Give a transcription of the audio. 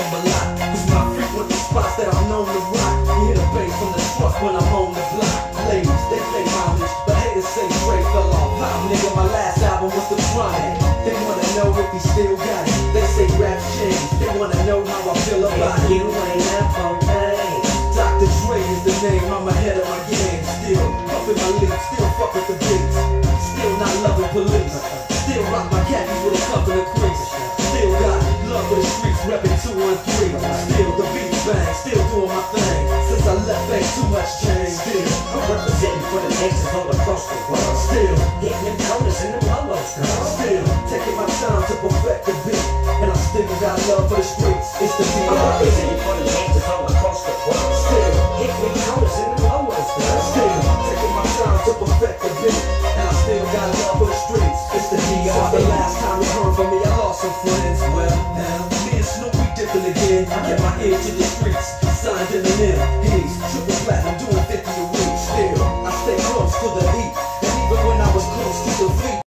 home a lot. Cause my frequent spots that I'm known to rock. You hear the bass from the truck when I'm on the block. Ladies, they play homage, but haters say Dre fell off. Pop nigga, my last album was the chronic. They wanna know if he still got it. They say rap change, They wanna know how I feel about if it. You ain't F.O.A. Dr. Dre is the name. I'm ahead of my game. Still puffin' my lips, still fuck with the beats. Still not loving police. Still rock my cat 7, 2, and 3. Still the beat bang, still doing my thing. Since I left, ain't too much change. Still, I'm representing for the nations all across the world. Still, getting them counters and them hollows. Still, taking my time to perfect the beat. And I still got love for the streets. It's the beat. I'm representing for the nations all across the world. Still, hitting them counters and them hollows. Still, taking my time to perfect the beat. I get my ear to the streets, signed in the mill. He's